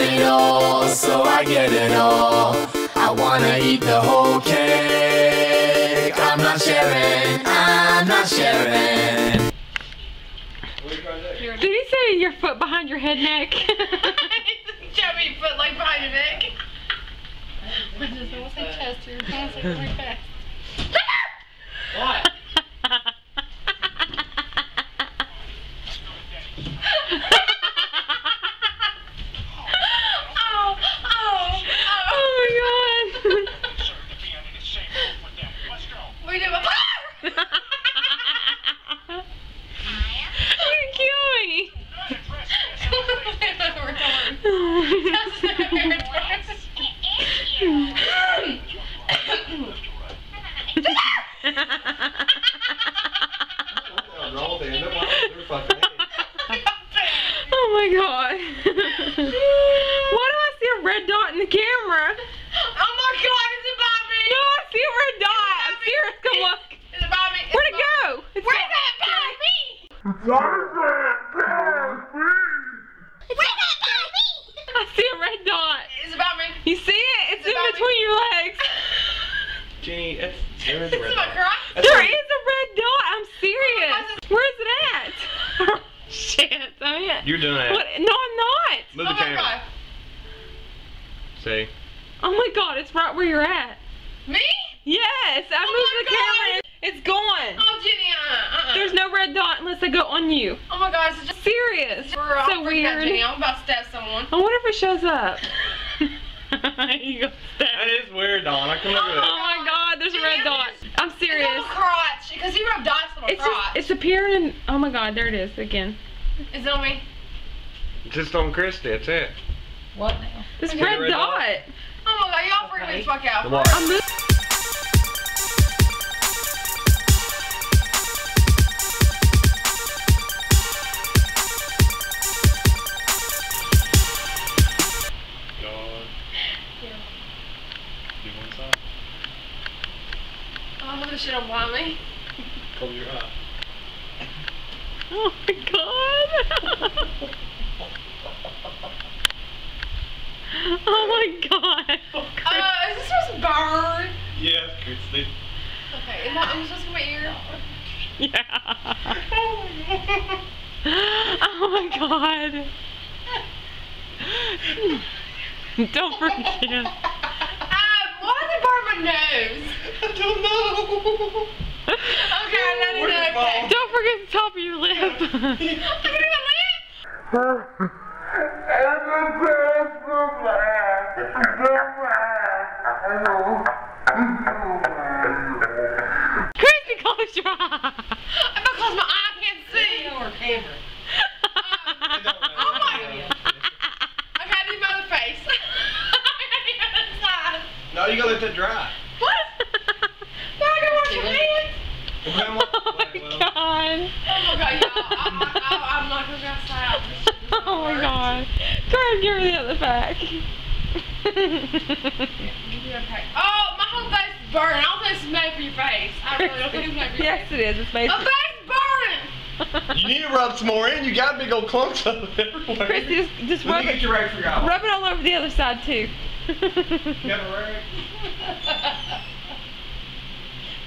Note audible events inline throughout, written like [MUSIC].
it all, so I get it all. I wanna eat the whole cake. I'm not sharing, I'm not sharing. Did he say your foot behind your head neck? [LAUGHS] Show me foot like behind your neck. I just want to chest or your pants [LAUGHS] really fast. What? Oh, oh, oh. oh my god. We do a you kill me. Oh my god. Why do I see a red dot in the camera? Oh my god, is it by me? No, I see a red dot. I'm serious. Come look. Is it by me? Is Where'd it it go? It's Where's that by me? Where's that by me? I see a red dot. Is it by me? You see it? It's Is it in by me? between your legs. Jenny, [LAUGHS] that's, there is Is a red dot. That's There what- is a red dot. I'm serious. [LAUGHS] Where's it at? [LAUGHS] Shit. I mean, You're doing that. what? No, I'm not. Move Oh the camera. god. See? Oh my god, it's right where you're at. Me? Yes, I Oh moved my the camera. It's gone. Oh, Jenny, uh, uh. There's no red dot unless I go on you. Oh my god, it's just. Serious. We're so freaking out, weird. Jenny. I'm about to stab someone. I wonder if it shows up. you go That stab. is weird, Donna. Come look at Oh that. my god, there's a red dot. I'm It's serious. on my crotch. Because he rubbed dots on my It's just, it's appearing. Oh my god, there it is again. Is it on me? Just on Christy, that's it. What now? This You got a red red dot. dot? Oh my god, y'all freak me the fuck out. Come on. Oh, I'm gonna shit on mommy. Your eye. Oh my god. [LAUGHS] oh my god. Uh, is this supposed to burn? Yes, Christy. Okay, am I, am I supposed to my ear? Yeah. Oh my god. [LAUGHS] [LAUGHS] Don't forget. Why does it burn my nose? I don't know. Okay, I know Where'd it okay. Don't forget the top of your lip. [LAUGHS] I can do my lip. [LAUGHS] Christy, close your eye. If I close my eye, I can't see. Or camera. Oh my Okay, I need my other face. I need my other side. No, you gotta let that dry. What? Now I gotta wash my hands. Oh my god. Oh my god, y'all. I, I, I, I'm not gonna go outside. [LAUGHS] This shit is Oh my worse. god. Try and give her the other back. Give me a pack. Oh, my whole face is burning. I don't think it's made for your face. I really don't think it's made for your [LAUGHS] yes, face. it is. It's made My for face is burning. [LAUGHS] You need to rub some more in. You got big old clumps of it everywhere. Christy, just, just rub me get it. your rag. Rub it all over the other side too. You have a rag?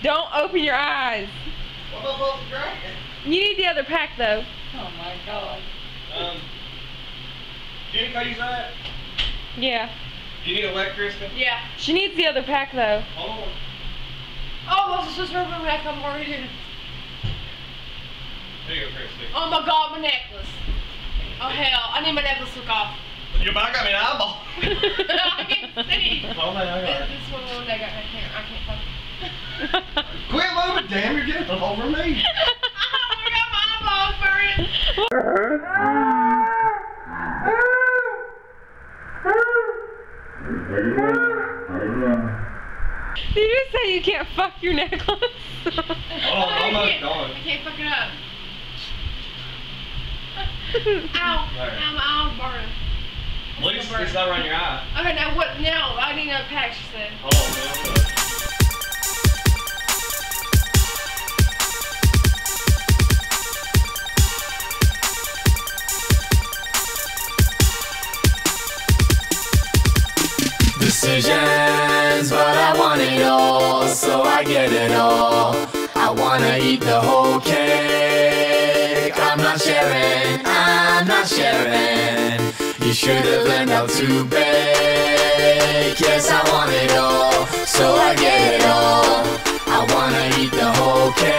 Don't open your eyes. What am I supposed? You need the other pack though. Oh my god. Um, do you need use that? Yeah. Do you need a wet, Kristen? Yeah. She needs the other pack though. Hold on. Oh, I was just rubbing my. I'm already here. There you go, Christy. Oh my god, my necklace. Oh hell, I need my necklace took off. Your back got me an eyeball. I can't see. Hold on, I This, [LAUGHS] this is one they got right here. I can't fucking. Quit moving, damn, you're getting over me. oh my god, my eyeballs burning. Did you say you can't fuck your necklace? [LAUGHS] Oh, I almost can't, gone. I can't fuck it up. [LAUGHS] Ow, There. ow, my eye's Look at first that around your eye. Okay, now what? Now I need a patch. She said. Oh, Man. Decisions, but I want it all, so I get it all. I wanna eat the whole cake. I'm not sharing, I'm not sharing. You should have learned how to bake. Yes, I want it all, so I get it all. I wanna eat the whole cake.